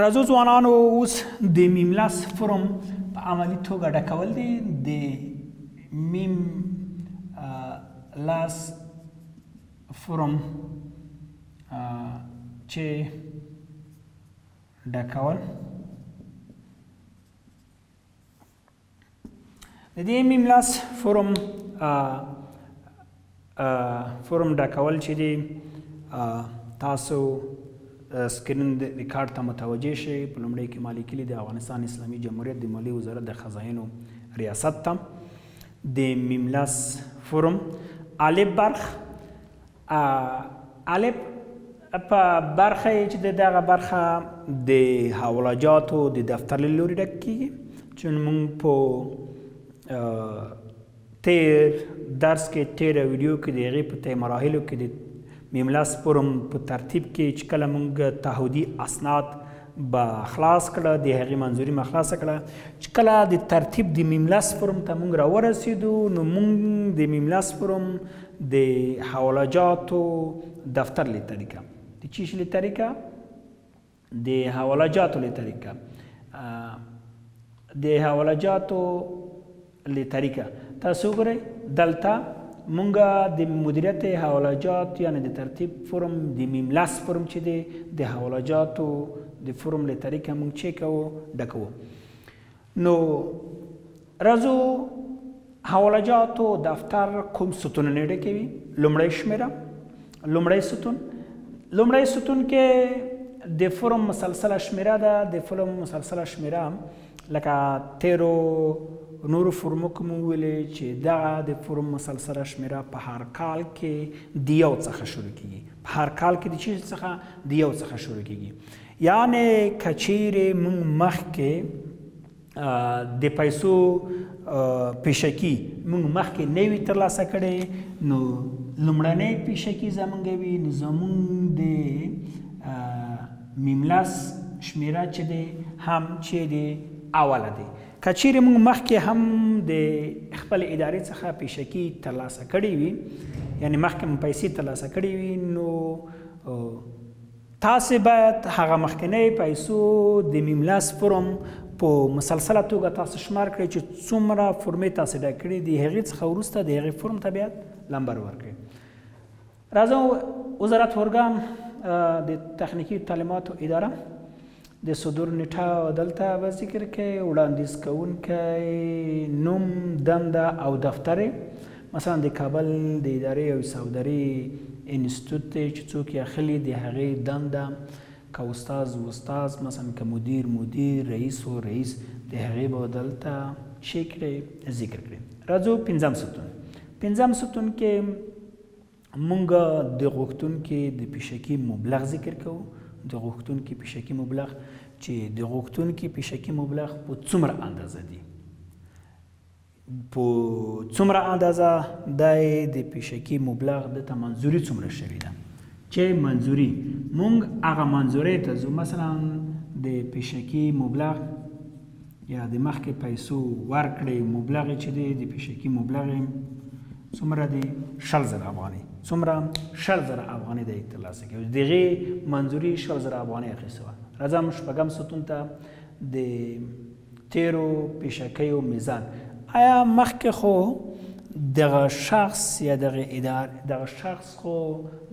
راځو ځوانانو اوس د میم لاس فورم په عملی توګه ډکول دي د میم لاس فورم چې ډکول د دې ایم ایم لاس فورم فورم ډکول چې دی تاسو سکرین د ریکارډ ته متوجه شئ په لومړی کې ما لیکلي د افغانستان اسلامي جمهوریت د مالی وزارت د خزاینو ریاست ته د میملس فورم الف برخ ا الف په برخه یې چې د دغه برخه د حوالجاتو د دفتر له لوري ډک کیږي چې موږ په تیر درس کې تیر ویډیو کې د هغې په تې مراحلو کې د میملاس فورم په ترتیب کې چې کله موږ تعهدي اسناد با خلاص کړه د هغې منظوري ما خلاص کړه چې کله د ترتیب د میملاس فورم ته موږ راورسېدو نو موږ د میملاس فورم د حواله جاتو دفتر له طریقه د چیش له طریقه د حواله جاتو له طریقه د حواله جاتو له طریقه تاسو ګورئ دلته مونږه د مدیریت حواله جات یعنی د ترتیب فرم د میم لاس فرم چې دی د حواله جاتو د فرم له طریقه مونږ چک او ډکو نو رزو حوالجاتو دفتر کوم ستون نیډه کوي لومړی شمیره لومړی ستون لومړی ستون کې د فرم مسلسله شمیره ده د فرم مسلسله شمیره لکه تیرو نور فرمو کوم ویلې چې دغه د فرم مسلسله شمیره په هر کال کې د یو څخه شروع کیږي په هر کال کې د چی څخه د یو څخه شروع کیږي یعنې که چیرې موږ مخکې د پیسو پیشکی موږ مخکې نه وي ترلاسه کړي نو لومړنۍ پیشکی زمونږ وي نو زمونږ د میملس شمیره چې دی هم چې دی اوله دی که چیرې موږ مخکې هم د خپل ادارې څخه پیشکی ترلاسه کړې وي یعنی مخکې مو پیسې ترلاسه کړې وي نو تاسو باید هغه مخکنی پیسو د میملاس فورم په مسلسله توګه تاسو شمار کړئ چې څومره فورمې تاسو ډک کړي د هغې څخه وروسته د هغې فورم ته بیا لمبر ورکړئ راځو وزارت ارګان د تخنیکی تعلیماتو اداره د صدور نیټه دلته به ذکر کې وړاندیز کوونکی نوم دنده او دفتر مثلا د کابل د ادارې او سودري انستیتوت دی چې څوک یې اخلي د هغې دنده که استاد استاد مثلا که مدیر مدیر رئیس او رئیس د هغې به دلته شي کړی ذکر کړي راځو پنځم ستون پنځم ستون کې مونږ د غوښتونکو د پیشکی مبلغ ذکر کوو د غوښتونکو پیشکی مبلغ چې د غوښتونکو پیشکی مبلغ په څومره اندازه دی په څومره اندازه د د پیشکی مبلغ د تمنځوري څومره شوی ده چې منځوري مونږ هغه منځوري ته زو مثلا د پیشکی مبلغ یا د مخکې پیسو ورکړې مبلغې چې دی د پیشکي مبلغې څومره دی شل زره افغاني څومره شل زره افغاني دی ترلاسه کوي دغه منظوري شل زره افغاني اخیستوه راځم شپږم ستون ته د تیرو پیشکیو میزان آیا مخکې خو دغه شخص یا دغه ادار دغه شخص خو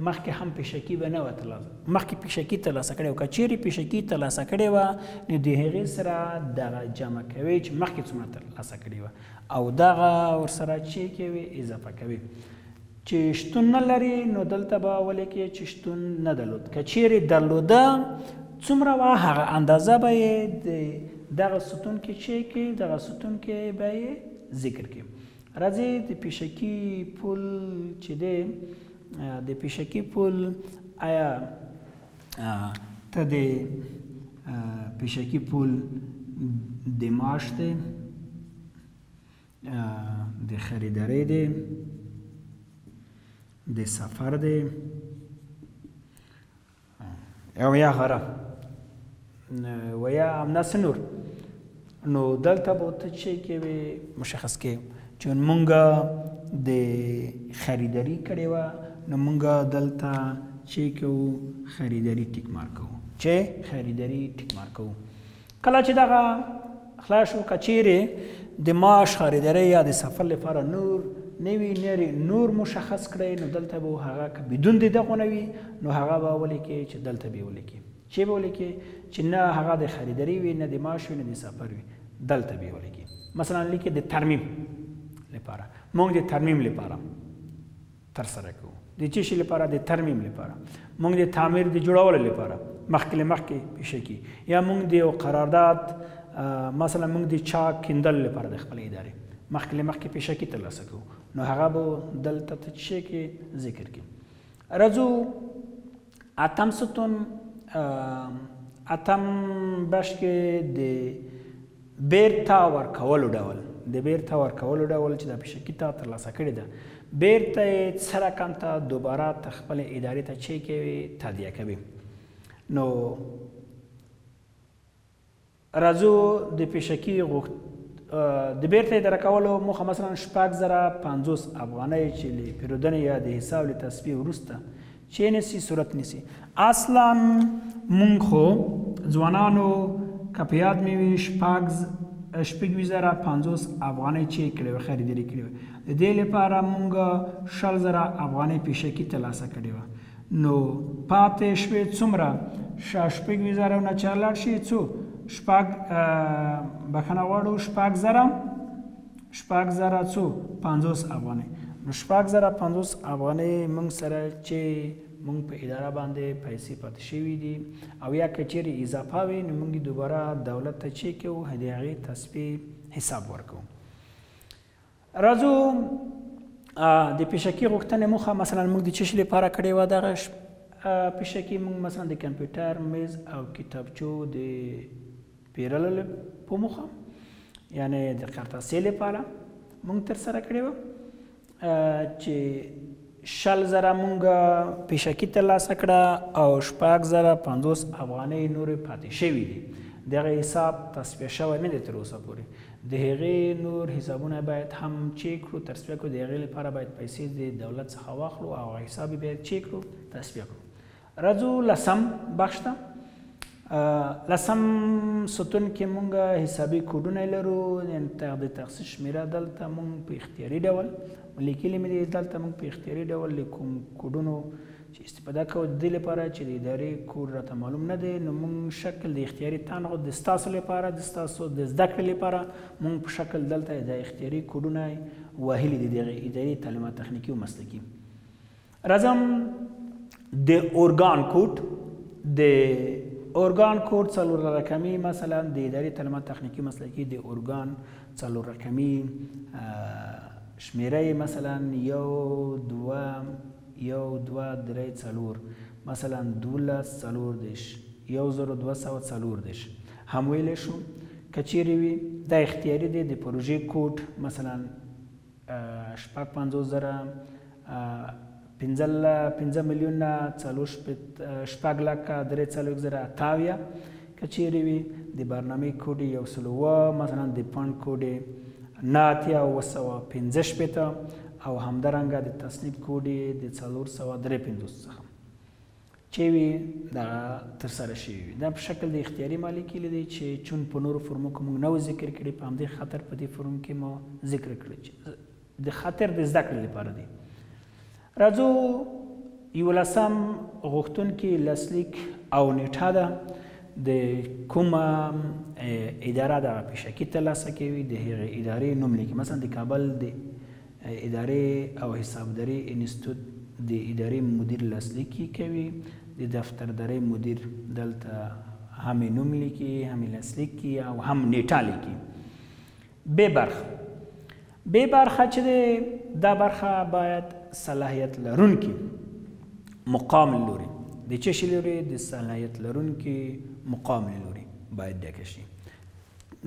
مخکې هم پیشکي به نه وه ترلاسه مخکې پیشکي ترلاسه کړې وه که چیرې پیشکي ترلاسه کړې وه نو د هغې سره دغه جمع کوي چې مخکې څومره ترلاسه کړې وه او دغه ورسره چې کوي اضافه کوي چې شتون نه لري نو دلته به ولې کې چې شتون نه درلود که چیرې درلوده څومره وه هغه اندازه به یې د دغه ستون کې چې کې دغه ستون کې به یې ذکر کې راځئ د پیشکي پل چې دی د پیشکي پل آیا ته د پیشکي پل د معاش دی د خریدارۍ دی د سفر دی او یا غره و یا همداسې نور نو دلته به ته چې کوې مشخص کې چې مونږه د خریداری کړې وه نو مونږه دلته چې کوو خریداری ټیک مارک کوو چې خریداری ټیک مارک کوو کله چې دغه خلاص شو که چیرې د معاش خریدارۍ یا د سفر لپاره نور نوی نری نور مشخص کړئ نو دلته به هغه که بدون د دغو نه وي نو هغه به ولیکې چې دلته به ولیکې چې به ولیکې چې نه هغه د خریداري وي نه د معاش وي نه د سفر وي دلته به ولیکې مثلا لیکې د ترمیم لپاره مونږ د ترمیم لپاره ترسره کوو د چی شي لپاره د ترمیم لپاره موږ د تعمیر د جوړولو لپاره مخکې له مخکې پیشه کی یا موږ د یو قرارداد مثلا موږ د چا کیندل لپاره د خپل ادارې مخکې له مخکې پیشه کی ترلاسه کوو نو هغه به دلته ته چی کې ذکر کی راځو اتم ستون اتم بش کې د بیرته ورکولو ډول د بیرته ورکولو ډول چې د پیشکی تا تر لاسه کړی ده بیرته څه رقم ته دوباره تخپل ادارې ته چی کوي تادیه کوي نو راځو د پیشکي غوښت د بیرته اداره کولو موخه مثلا شپږ زره پنځوس افغانۍ چې له پیرودنې یا د حساب له تصفیې وروسته چې نیسي صورت نیسي اصلا مونږ خو ځوانانو که په یاد مې وي شپږ شپږویشت زره پنځوس افغانۍ چې کړې وه خریداري کړې وه د دې لپاره مونږ شل زره افغانۍ پیشکي ترلاسه کړې وه نو پاتی شوی څومره شه شپږ وی زره نه چه لاړ شی څو شپږ بخنه غواړو شپږ زره شپږ زره څو پنځوس افغانۍ نو شپږ زره پنځوس افغانۍ موږ سره چې موږ په اداره باندې پیسې پاتې شوي دي او یا که چیرې اضافه وي نو موږ دوباره دولت ته چیک کوو د هغې تصفیې حساب ورکوو راځو د پیشکی غوښتنې موخه مثلا موږ د چش لپاره کړې و دغه پیشکی موږ مثلا د کمپیوټر میز او کتابچو د پیرلو په موخه یعنی د قرطاسې لپاره موږ تر سره کړې و چې شل زره مونږ پیشکی ترلاسه کړه او شپږ زره پنځوس افغانۍ نورې پاتې شوي دي. د هغې حساب تصفیه شوی نه دی تر اوسه پورې. د هغې نور حسابونه باید هم چیک کړو، تصفیه کړو، د هغې لپاره باید پیسې د دولت څخه واخلو او هغه حساب یې بیا چیک کړو، تصفیه کړو. رزو لسم بخش ته لسم ستون کې مونږ حسابي کوډونه لرو ان تغد تخصیص شمیره دلته مونږ په اختیاري ډول لیکلي مې دي دلته مونږ په اختیاري ډول لیکوم کوډونو چې استفاده کوو د دې لپاره چې د ادارې کوډ راته معلوم نه دی نو مونږ شکل د اختیاري تنغو د ستاسو لپاره د ستاسو د زده کړې لپاره مونږ په شکل دلته د اختیاري کوډونه وهلي دي د اداري تعلیمات تخنیکي او مسلکي رزم د اورګان کوډ د اورګان کوډ څلور رقمي مثلا د اداري تعلیمات تخنیکی مسلکی د اورګان څلور رقمي شمیره مثلا یو دوه یو دوه درې څلور مثلا دولس څلور دیش یو زر دوه سوه څلور دیش هم ویلی شو که چیرې وي دا اختیاري دی د پروژې کوډ مثلا شپږ پنځوس زره پنځل پنځه میلیون څلور شپږ لکه درې څلوېښت زره اتاویا که چیرې وي د برنامې کوډې یو سل اووه مثلا د پنډ کوډې نه اتیا اووه سوه پنځه شپېته او همدارنګه د تصنیب کوډې د څلور سوه درې پنځوس څخه چې وي دغه ترسره شوي وي دا په شکل د اختیاري مالک کیلي دی چې چون په نورو فورمو کې موږ نه و ذکر کړي په همدې خاطر په دې فورم کې مو ذکر کړي چې د خاطر د زده کړې لپاره دی راځو یولسم غوښتونکي لاسلیک او نیټه ده د کومه اداره دغه پیشکي ترلاسه کوي د هغې ادارې نوم لیکي مثلا د کابل د اداري او حسابداري انستیتوت د اداري مدیر لاسلیکي کوي، د دفترداري مدیر دلته هم نوم لیکي، هم لاسلیک کي او هم نیټه لیکي. ب برخه ب برخه چې ده دا برخه باید صلاحیت لرونکي مقام لوري د چه شي لوري د صلاحیت لرونکي مقام لوري باید ډکه شي.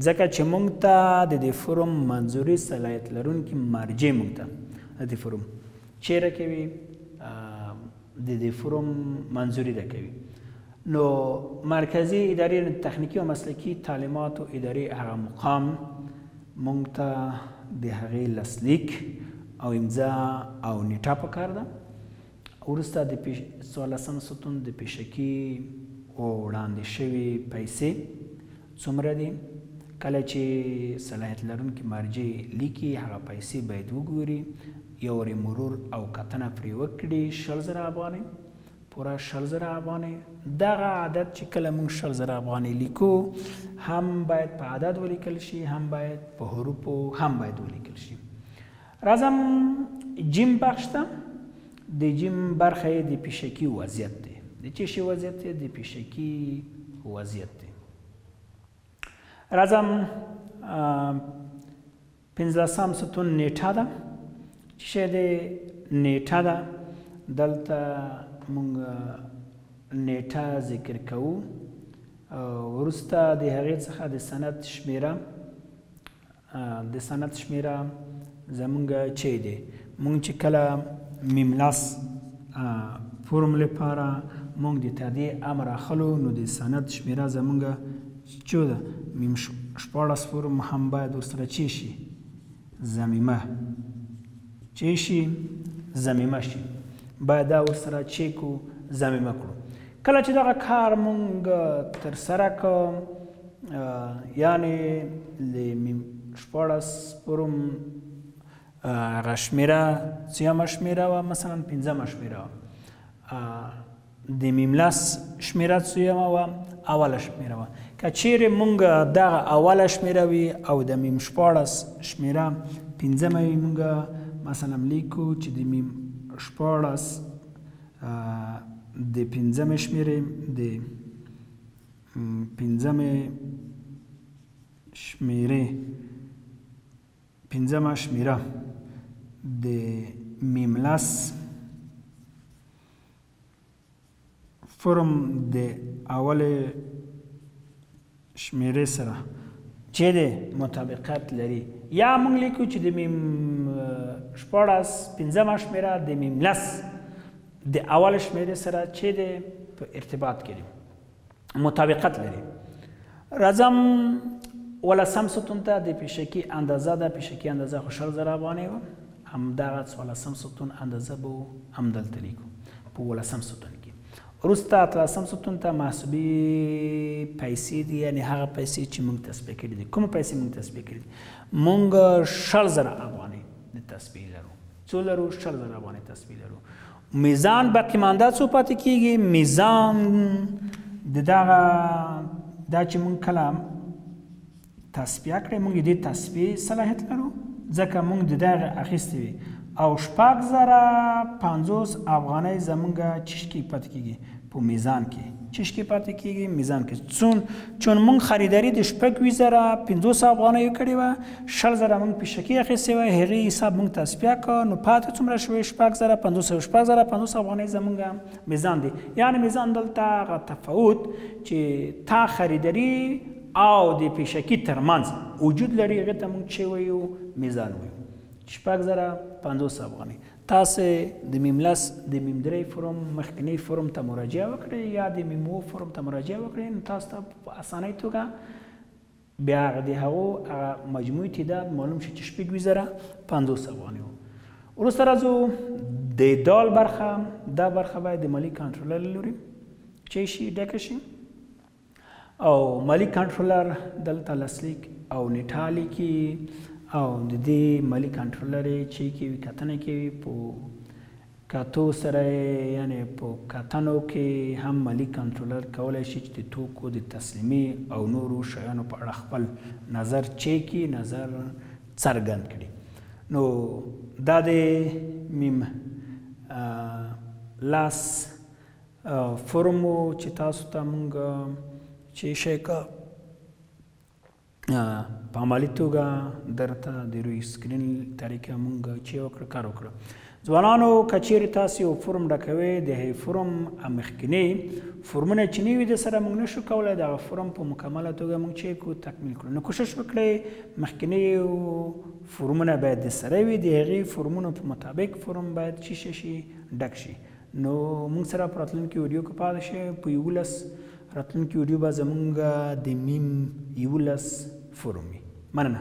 ځکه چې موږ ته د دې فورم منظوري صلاحیت لرونکي مرجع موږ ته د دې فورم چیرې کوي د دې فورم منظوري ده کوي نو مرکزی اداری تخنیکی و مسلکی تعلیمات و اداری هغه مقام مونږ ته د هغې لاسلیک او امضا او نیټه پکار ده وروسته د څوارلسم ستون د پیشکي و وړاندې شوي پیسې څومره دي؟ کله چې صلاحیت لرونکي مرجع لیکي هغه پیسې باید وګوري یو ری مرور او کتنه پرې وکړي شل زره افغانې پوره شل زره افغانې دغه عدد چې کله موږ شل زره افغانې لیکو هم باید په عدد ولیکل شي هم باید په حروفو هم باید ولیکل شي راځم جیم بخش ته د جیم برخه د پیشکی وضعیت دی د چه شی وضعیت دی د پیشکی وضعیت دی راځم پنځلسم ستون نیټه ده چې شی د نیټه ده دلته مونږ نیټه ذکر کوو ورسته د هغې څخه د سند شمیره د سند شمیره زمونږ چی دی مونږ چې کله میملاس فورم لپاره مونږ د تادی امر اخلو نو د سند شمیره زمونږ چو ده میم شپاړس فورم هم باید ورسره چی شي زمیمه چی شي زمیمه شي باید دا ورسره چیک او زمیمه کړو کله چې دغه کار مونږ تر سره ک یعنی لمیم شپاړس پروم هغه شمیره سیامه شمیره و مثلا پنځمه شمیره د میملس شمیره سیامه و اوله شمیره و که چیرې مونږ دغه اوله شمیره وي او د میم شپاړس شمیره پنځمه وي مونږ مثلا لیکو چې د میم شپاړس ا د پنځمې شمېرې د پنځمې شمېرې پنځمه شمېره د میم لس فرم د اول شمېرې سره چې دی مطابقت لري یا موږ لیکو چې د میم شپاړس پنځمه شمېره د میم لس د اول شمېرې سره چې دی په ارتباط کې دی مطابقت لري راځم ولسم ستون ته د پیشکی اندازه ده پیشکی اندازه خو شل زره افغانۍ وه همدغه ولسم ستون اندازه به همدلته لیکو په ولسم ستون کې وروسته اتلسم ستون ته محسوبي پیسې دي یعنی هغه پیسې چې موږ تصفیه کړې دي کوم پیسې موږ تصفیه کړې دي موږ شل زره افغانۍ د تصفیه لرو څو لرو شل زره افغانۍ تصفیه لرو میزان باقی مانده څو پاتې کیږي میزان د دغه دا چې موږ کلام تصفیه کړی مونږ دې تصفیه صلاحیت لرو ځکه مونږ د دغه اخیستې وي او شپږ زره پنځوس افغانۍ زمونږ چشکی پاتې کیږي په میزان کې چې شکې پاتې کیږي میزان کې څون چون مونږ خریداري د شپږ وی زره پنځوس افغانیو کړې وه شل زره مونږ په شکې اخیستې وه هغې حساب مونږ تصفیه کړ نو پاتې څومره شوې شپږ زره پنځوس او شپږ زره پنځوس افغانۍ زمونږ میزان دی یعنې میزان دلته هغه تفاوت چې تا خریداري او د پیشکی ترمنځ وجود لري هغه ته موږ چې وایو میزان وایو شپږ زره پنځوس افغانۍ تاسو د میملس د میم درې فورم مخکنی فورم ته مراجعه وکړئ یا د میمو فورم ته مراجعه وکړئ نو تاسو ته په اسانۍ توګه بیا هغه د هغو هغه مجموعي تعداد معلوم شي چې شپږ زره پنځوس افغانۍ وو وروسته راځو د دال برخه دا برخه باید د مالي کنټرولر لوري چې شي ډکه شي او مالی کنټرولر دلته لاسلیک او نیټه لیکي او د دې مالی کنټرولر چې کوي کتنه کوي په کتو سره یعنی په کتنو کې هم مالی کنټرولر کولای شي چې د توکو د تسلیمي او نورو شیانو په اړه خپل نظر چیکي نظر څرګند کړي نو دا د میم لاس فورم وو چې تاسو ته مونږ چې شیکا په عملی توګه درته د روی سکرین طریقه مونږ چې وکړ کار وکړ ځوانانو کچیر تاسو یو فرم ډکوي د هی فرم مخکنی فرمونه چې نیوی د سره مونږ نشو کولای دا فرم په مکمله توګه مونږ چې کو تکمیل کړو نو کوشش وکړئ مخکنی فرمونه باید د سره وي د هغه فرمونو په مطابق فرم باید چې شي ډک شي نو مونږ سره په راتلونکي ویډیو کې پاتې شئ په یولس راتلونکي ویډیو به زمونږ د میم یولس فورم وي مننه